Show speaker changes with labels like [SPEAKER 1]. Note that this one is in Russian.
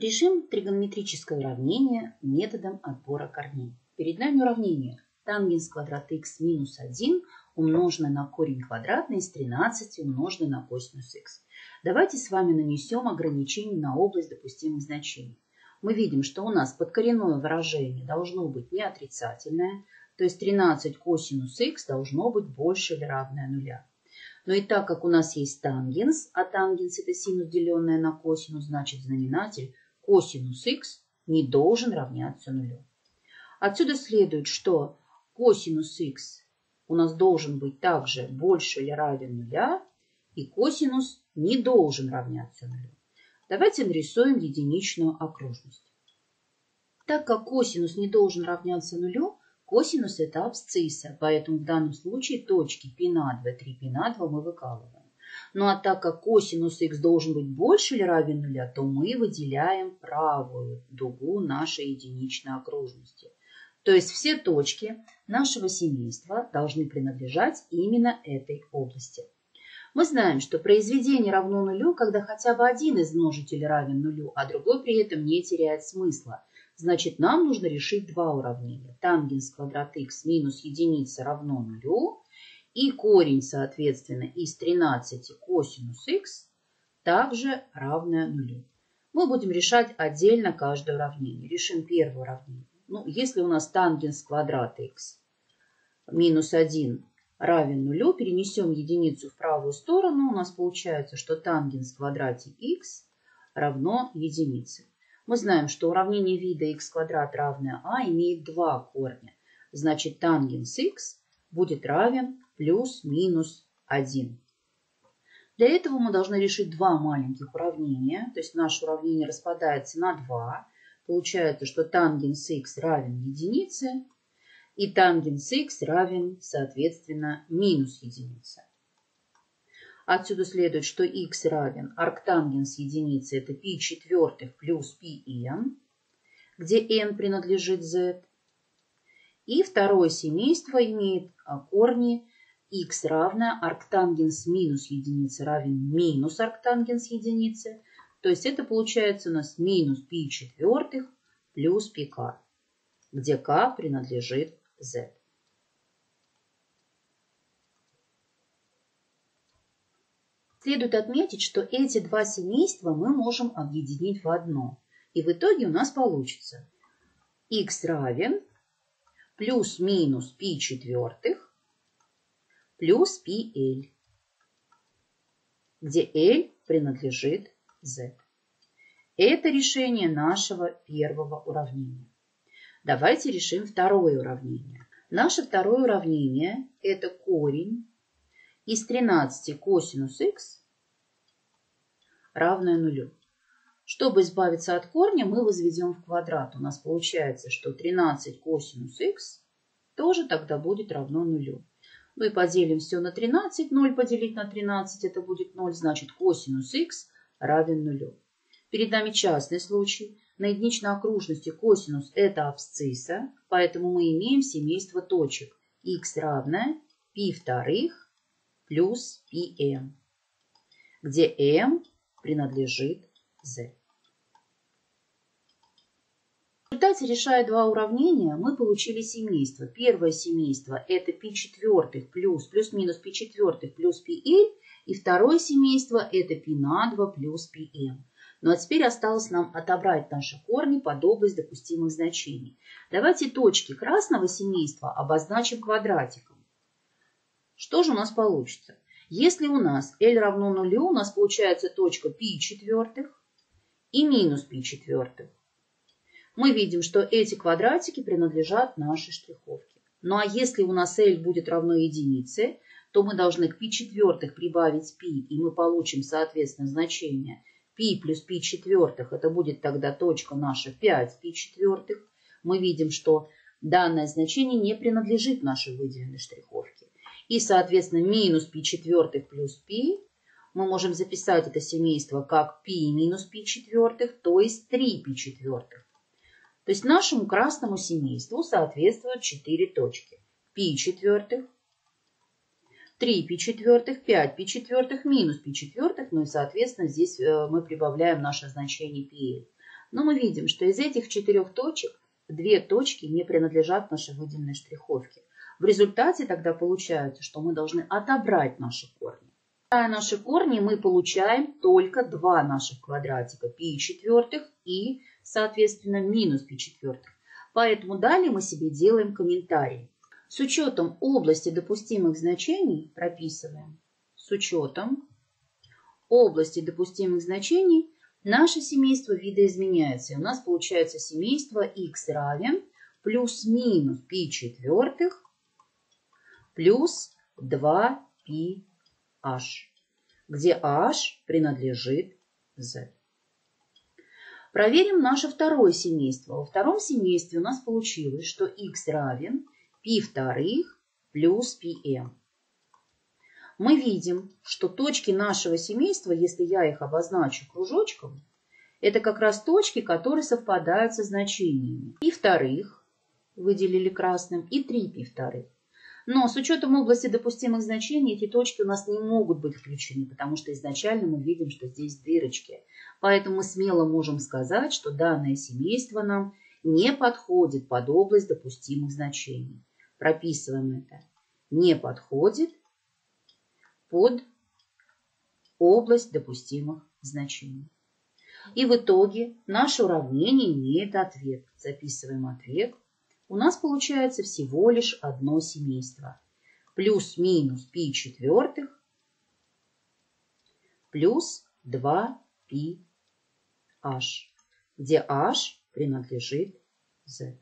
[SPEAKER 1] Решим тригонометрическое уравнение методом отбора корней. Перед нами уравнение тангенс квадрат х минус 1 умноженное на корень квадратный из 13 умноженное на косинус х. Давайте с вами нанесем ограничение на область допустимых значений. Мы видим, что у нас подкоренное выражение должно быть не отрицательное, то есть 13 косинус х должно быть больше или равное нуля. Но и так как у нас есть тангенс, а тангенс это синус, деленное на косинус, значит знаменатель косинус х не должен равняться нулю. Отсюда следует, что косинус х у нас должен быть также больше или равен нуля, и косинус не должен равняться нулю. Давайте нарисуем единичную окружность. Так как косинус не должен равняться нулю, косинус это абсцисса, поэтому в данном случае точки π на 2, 3 π на 2 мы выкалываем. Ну а так как косинус х должен быть больше или равен нуля, то мы выделяем правую дугу нашей единичной окружности. То есть все точки нашего семейства должны принадлежать именно этой области. Мы знаем, что произведение равно нулю, когда хотя бы один из множителей равен нулю, а другой при этом не теряет смысла. Значит, нам нужно решить два уравнения. Тангенс квадрат х минус единица равно нулю и корень, соответственно, из 13 косинус х также равное нулю. Мы будем решать отдельно каждое уравнение. Решим первое уравнение. Ну, если у нас тангенс квадрата х минус 1 равен нулю, перенесем единицу в правую сторону, у нас получается, что тангенс в квадрате х равно единице. Мы знаем, что уравнение вида х квадрат равное а имеет два корня. Значит, тангенс х будет равен плюс-минус 1. Для этого мы должны решить два маленьких уравнения. То есть наше уравнение распадается на 2. Получается, что тангенс х равен единице, и тангенс х равен, соответственно, минус единице. Отсюда следует, что х равен арктангенс единицы, это π четвертых плюс πn, где n принадлежит z. И второе семейство имеет корни x равное арктангенс минус единицы равен минус арктангенс единицы. То есть это получается у нас минус π четвертых плюс πk, где k принадлежит z. Следует отметить, что эти два семейства мы можем объединить в одно. И в итоге у нас получится x равен плюс-минус π четвертых плюс PL, где L принадлежит Z. Это решение нашего первого уравнения. Давайте решим второе уравнение. Наше второе уравнение – это корень из 13 косинус х равное нулю. Чтобы избавиться от корня, мы возведем в квадрат. У нас получается, что 13 косинус х тоже тогда будет равно нулю. Ну и поделим все на 13. 0 поделить на 13 это будет 0, значит косинус х равен нулю. Перед нами частный случай. На единичной окружности косинус это абсцисса, поэтому мы имеем семейство точек х равное π вторых плюс πm, где m принадлежит z результате, решая два уравнения, мы получили семейство. Первое семейство – это π четвертых плюс плюс-минус π четвертых плюс πl. И второе семейство – это π на 2 плюс pm. Ну а теперь осталось нам отобрать наши корни под область допустимых значений. Давайте точки красного семейства обозначим квадратиком. Что же у нас получится? Если у нас L равно нулю, у нас получается точка π четвертых и минус π четвертых мы видим, что эти квадратики принадлежат нашей штриховке. Ну а если у нас L будет равно единице, то мы должны к π четвертых прибавить π, и мы получим, соответственно, значение π плюс π четвертых. Это будет тогда точка наша 5 π четвертых. Мы видим, что данное значение не принадлежит нашей выделенной штриховке. И, соответственно, минус π четвертых плюс π мы можем записать это семейство как π минус π четвертых, то есть 3 π четвертых. То есть нашему красному семейству соответствуют четыре точки. Пи четвертых, три пи четвертых, пять пи четвертых, минус пи четвертых. Ну и, соответственно, здесь э, мы прибавляем наше значение пи. Но мы видим, что из этих четырех точек две точки не принадлежат нашей выделенной штриховке. В результате тогда получается, что мы должны отобрать наши корни. Отобрая наши корни, мы получаем только два наших квадратика, пи четвертых и соответственно, минус p четвертых. Поэтому далее мы себе делаем комментарий. С учетом области допустимых значений прописываем. С учетом области допустимых значений наше семейство видоизменяется. И у нас получается семейство x равен плюс-минус π четвертых плюс 2πh, где h принадлежит z. Проверим наше второе семейство. Во втором семействе у нас получилось, что x равен π вторых плюс πm. Мы видим, что точки нашего семейства, если я их обозначу кружочком, это как раз точки, которые совпадают со значениями. И вторых выделили красным, и 3 пи вторых. Но с учетом области допустимых значений эти точки у нас не могут быть включены, потому что изначально мы видим, что здесь дырочки. Поэтому мы смело можем сказать, что данное семейство нам не подходит под область допустимых значений прописываем это, не подходит под область допустимых значений. И в итоге наше уравнение имеет ответ. Записываем ответ. У нас получается всего лишь одно семейство. Плюс-минус π четвертых плюс 2πh, где h принадлежит z.